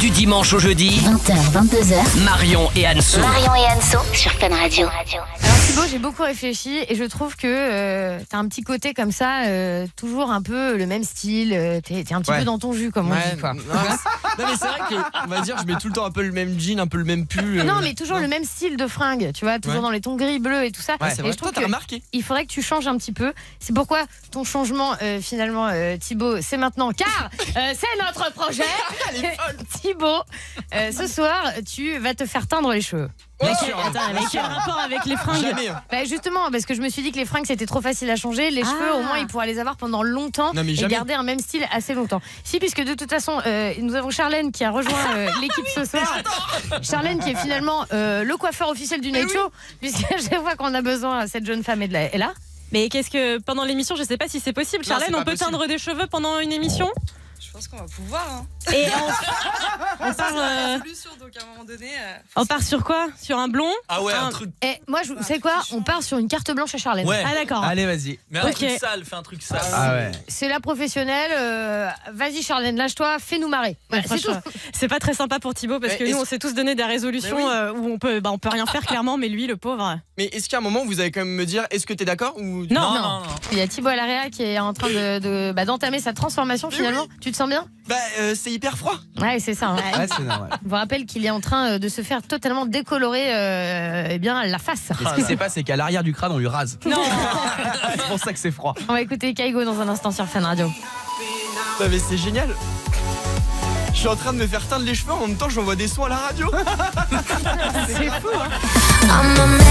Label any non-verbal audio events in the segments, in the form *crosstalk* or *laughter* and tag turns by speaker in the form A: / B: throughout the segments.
A: Du dimanche au jeudi,
B: 20h, 22h.
A: Marion et Anso.
B: Marion et Anso sur Fun Radio.
C: Alors Thibaut, j'ai beaucoup réfléchi et je trouve que euh, t'as un petit côté comme ça, euh, toujours un peu le même style. euh, t'es, t'es un petit
D: Ouais.
C: peu dans ton jus, comme on dit. Quoi.
D: non, mais c'est- non, mais c'est vrai que, on va dire, je mets tout le temps un peu le même jean, un peu le même pull. euh,
C: Non, mais toujours le même style de fringue, tu vois, toujours
D: Ouais.
C: dans les tons gris, bleus et tout ça.
D: Ouais, c'est
C: et
D: vrai.
C: je
D: Toi,
C: trouve
D: t'as
C: que
D: remarqué
C: il faudrait que tu changes un petit peu. C'est pourquoi ton changement, euh, finalement, euh, Thibaut, c'est maintenant, car euh, c'est notre projet. *laughs* *laughs* Thibaut, euh, ce *laughs* soir, tu vas te faire teindre les cheveux.
E: Attends, mais quel rapport avec les fringues
D: Jamais. hein.
C: Bah justement, parce que je me suis dit que les fringues c'était trop facile à changer. Les
E: Ah.
C: cheveux, au moins, il pourra les avoir pendant longtemps
D: Non, mais
C: et
D: jamais.
C: garder un même style assez longtemps. Si, puisque de toute façon, euh, nous avons Charlène qui a rejoint euh, *laughs* l'équipe ce soir. Charlène qui est finalement euh, le coiffeur officiel du Night Show, puisque chaque fois qu'on a besoin, cette jeune femme est, de la- est là.
E: Mais qu'est-ce que pendant l'émission, je sais pas si c'est possible. Charlène,
D: c'est
E: on
D: pas
E: peut
D: possible.
E: teindre des cheveux pendant une émission?
F: Je pense qu'on va pouvoir. Hein.
E: Et on, *laughs* on part, euh,
F: Plus sûr, donc à un moment donné. euh,
E: on part sur quoi? Sur un blond?
G: Ah ouais, un
E: Un-
G: truc.
C: Et moi, je, vous sais quoi? On part sur une carte blanche à Charlène.
G: Ouais.
E: Ah d'accord.
D: Allez, vas-y.
G: Mais un
E: Ok.
G: truc sale, fais un truc sale.
D: Ah ouais.
C: C'est la professionnelle. euh, Vas-y, Charlène, lâche-toi, fais-nous marrer. Voilà, c'est tout.
E: Franchement, C'est pas très sympa pour Thibaut parce
D: Mais
E: que nous on s'est tous donné des résolutions
D: oui.
E: euh, où on peut bah, on peut rien faire clairement mais lui le pauvre.
D: Mais est-ce qu'à un moment, vous allez quand même me dire, est-ce que t'es d'accord ou
E: Non.
G: non, non, non.
C: Il y a Thibaut Alaria qui est en train de, de- bah, d'entamer sa transformation finalement. Tu te sens bien
D: Bah, euh, c'est hyper froid.
C: Ouais, c'est ça. hein.
D: Ouais, c'est normal.
C: Je vous rappelle qu'il est en train euh, de se faire totalement décolorer euh, eh bien, la face.
D: Et ce qui s'est passé, c'est qu'à l'arrière du crâne, on lui rase.
E: Non. *laughs*
D: c'est pour ça que c'est froid.
C: On va écouter Kaigo dans un instant sur Fun Radio.
D: Non, mais c'est génial. Je suis en train de me faire teindre les cheveux en même temps, j'envoie des sons à la radio. *laughs*
C: C'est fou, hein
B: I'm a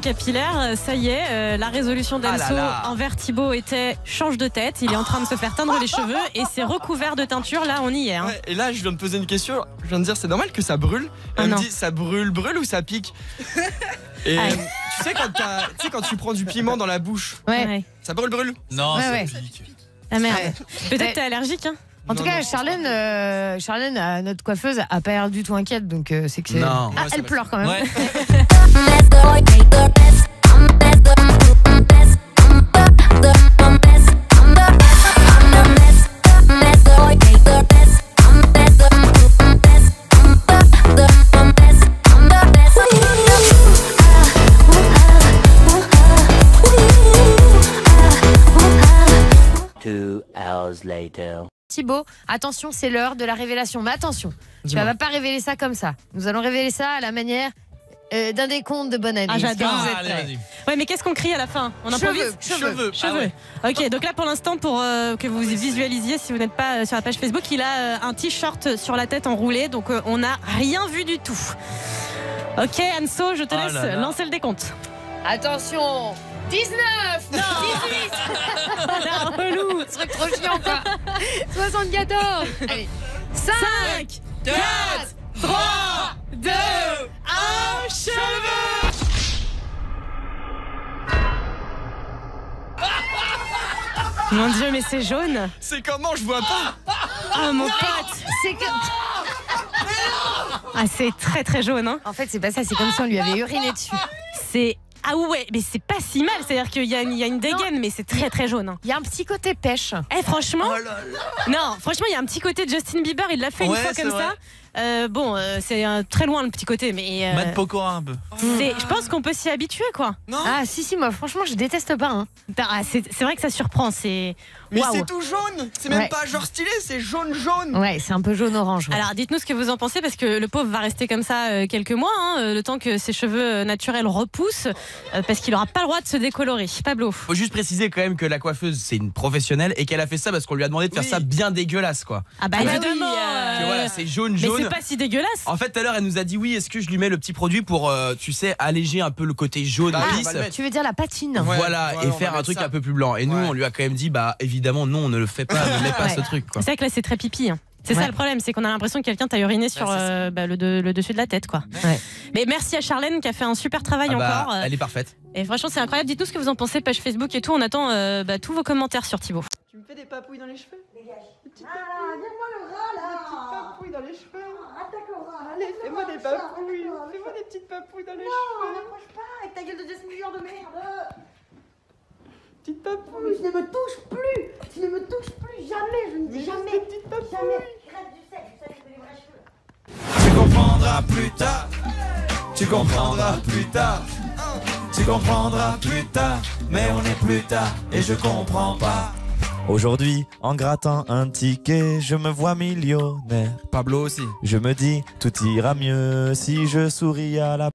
E: Capillaire, euh, ça y est, euh, la résolution
D: Ah
E: d'Anso
D: là.
E: envers Thibaut était change de tête. Il est en train de se faire teindre les cheveux et c'est recouvert de teinture. Là, on y est. hein.
D: Ouais, et là, je viens de poser une question. Je viens de dire, c'est normal que ça brûle.
E: Ah
D: Elle
E: non.
D: me dit, ça brûle, brûle ou ça pique *laughs* Et
E: Ah.
D: tu sais quand, t'as- tu sais quand tu prends du piment dans la bouche,
C: Ouais.
D: ça brûle, brûle.
G: Non,
C: Ouais,
G: ça
C: ouais.
G: pique.
E: Ah merde.
C: Ouais.
E: Peut-être
C: Ouais.
E: t'es allergique. Hein
C: En tout
D: Non,
C: cas,
D: non.
C: Charlène, euh, Charlène euh, notre coiffeuse, a pas l'air du tout inquiète, donc euh, c'est que c'est.
D: Non.
C: Ah,
D: Ouais,
C: elle pleure quand même.
G: Ouais.
H: Two hours later.
C: Thibaut, attention, c'est l'heure de la révélation. Mais attention, tu
D: Dis-moi.
C: vas pas révéler ça comme ça. Nous allons révéler ça à la manière euh, d'un décompte de bonne année.
E: Ah, j'adore.
G: Ah.
E: Ouais, mais qu'est-ce qu'on crie à la fin? On improvise?
C: Cheveux, cheveux.
G: Ah
E: Cheveux.
G: ouais.
E: Ok, donc là pour l'instant, pour euh, que vous visualisiez, si vous n'êtes pas euh, sur la page Facebook, il a euh, un t-shirt sur la tête enroulé, donc euh, on n'a rien vu du tout. Ok, Anso, je te
G: Oh
E: laisse
G: là là.
E: lancer le décompte.
C: Attention 19 Non 18
E: Ah, relou
C: Ce truc trop chiant quoi. 74 Allez. 5 4 3 2 1 cheveux
E: Mon dieu, mais c'est jaune.
D: C'est comment je vois pas
E: Oh mon pote.
C: C'est que...
E: Ah, c'est très très jaune, hein.
C: En fait, c'est pas ça, c'est comme si on lui avait uriné dessus.
E: C'est... Ah ouais, mais c'est pas si mal, c'est-à-dire qu'il y, a une- il y a une dégaine, mais c'est très très jaune. hein.
C: Il y a un petit côté pêche.
E: Eh franchement, non, franchement, il y a un petit côté Justin Bieber, il l'a fait une fois comme
G: vrai.
E: ça. Euh, bon, euh, c'est euh, très loin le petit côté, mais euh,
G: Matt Pokora un peu.
E: c'est- je pense qu'on peut s'y habituer, quoi.
D: Non
C: Ah si si moi franchement je déteste pas hein.
E: Ah, c'est c'est vrai que ça surprend, c'est.
D: Mais
E: Waouh.
D: c'est tout jaune C'est même
C: Ouais.
D: pas genre stylé, c'est jaune jaune
C: Ouais c'est un peu jaune orange.
E: Alors dites-nous ce que vous en pensez parce que le pauvre va rester comme ça euh, quelques mois, hein, euh, le temps que ses cheveux euh, naturels repoussent, euh, parce qu'il aura pas le droit de se décolorer. Pablo.
I: Faut juste préciser quand même que la coiffeuse c'est une professionnelle et qu'elle a fait ça parce qu'on lui a demandé de faire
D: Oui.
I: ça bien dégueulasse quoi.
E: Ah bah
C: Ah bah
E: évidemment.
C: oui, euh,
I: Que voilà, c'est jaune
E: mais
I: jaune.
E: c'est pas si dégueulasse.
I: En fait tout à l'heure elle nous a dit oui, est-ce que je lui mets le petit produit pour euh, tu sais alléger un peu le côté jaune
D: Bah le mettre.
C: Tu veux dire la patine
D: Ouais,
I: voilà, et faire un truc
D: ça.
I: un peu plus blanc. Et nous,
D: Ouais.
I: on lui a quand même dit, bah évidemment, non, on ne le fait pas, ne mets pas
C: Ouais.
I: ce truc.
E: C'est vrai que là c'est très pipi. hein. C'est
C: Ouais.
E: ça le problème, c'est qu'on a l'impression que quelqu'un t'a uriné sur
D: Ouais,
E: euh, bah, le, de- le dessus de la tête, quoi.
C: Ouais.
E: Mais merci à Charlène qui a fait un super travail
I: Ah bah,
E: encore.
I: elle est parfaite.
E: Et franchement, c'est incroyable. Dites-nous ce que vous en pensez, page Facebook et tout. On attend euh, bah, tous vos commentaires sur Thibaut.
D: Des papouilles dans les cheveux.
G: Ah, viens-moi le rat là.
D: Papouilles dans les cheveux.
G: Attaque au rat.
D: Allez, fais-moi des papouilles. Fais-moi des petites papouilles dans les
G: Non,
D: cheveux.
G: n'approche pas avec ta gueule de Justin Bieber de merde.
D: Petites
G: Non, mais
D: papouilles.
G: tu ne me touches plus. Tu ne me touches plus jamais Je ne dis jamais.
D: petites papouilles.
G: Jamais Grève du sel, du sel, c'est les vrais cheveux.
J: Tu comprendras plus tard. Tu comprendras plus tard. Tu comprendras plus tard. Mais on est plus tard et je comprends pas. Aujourd'hui, en grattant un ticket, je me vois millionnaire.
I: Pablo aussi.
J: Je me dis, tout ira mieux si je souris à la